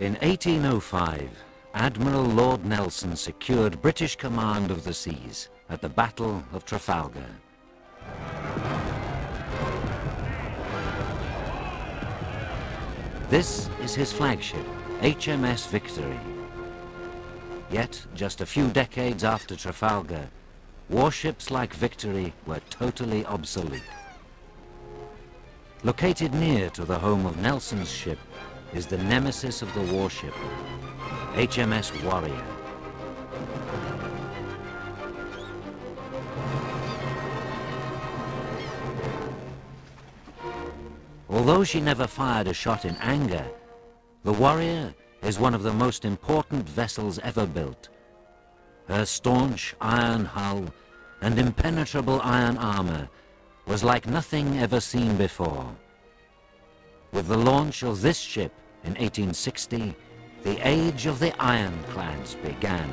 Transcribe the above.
In 1805, Admiral Lord Nelson secured British command of the seas at the Battle of Trafalgar. This is his flagship, HMS Victory. Yet, just a few decades after Trafalgar, warships like Victory were totally obsolete. Located near to the home of Nelson's ship is the nemesis of the warship, HMS Warrior. Although she never fired a shot in anger, the Warrior is one of the most important vessels ever built. Her staunch iron hull and impenetrable iron armor was like nothing ever seen before. With the launch of this ship in 1860, the age of the ironclads began.